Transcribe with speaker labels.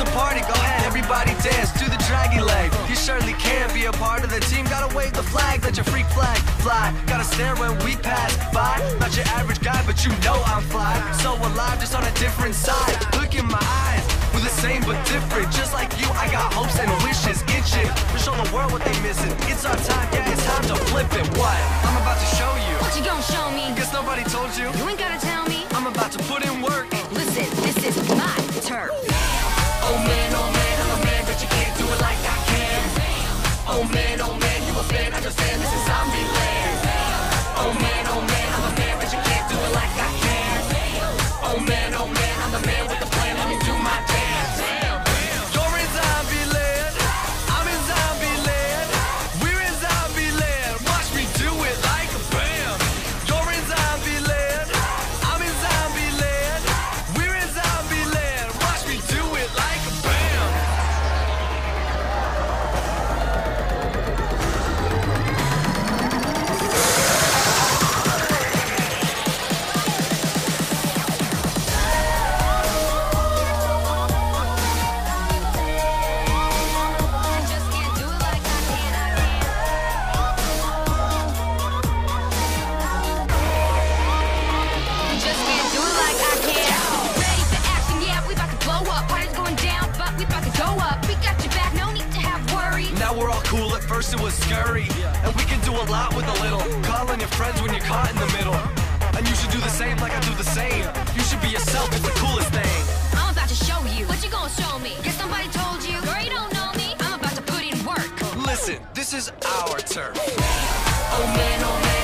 Speaker 1: A party, go ahead, everybody dance to the draggy leg. You surely can be a part of the team. Gotta wave the flag, let your freak flag fly. Gotta stare when we pass by. Not your average guy, but you know I'm fly. So alive, just on a different side. Look in my eyes, we're the same but different. Just like you, I got hopes and wishes. Itching to show the world what they missing. It's our time, yeah, it's time to flip it. What? I'm about to show you. What
Speaker 2: you gonna show me?
Speaker 1: Guess nobody told you.
Speaker 2: You ain't gotta tell me.
Speaker 1: I'm about to put in work.
Speaker 2: Listen, this is. This is zombie land.
Speaker 1: First it was scary. And we can do a lot with a little. Call on your friends when you're caught in the middle. And you should do the same like I do the same. You should be yourself, it's the coolest thing.
Speaker 2: I'm about to show you. What you gonna show me? Guess somebody told you. Girl, you don't know me. I'm about to put in work.
Speaker 1: Listen, this is our turf. Oh
Speaker 2: man, oh man, man,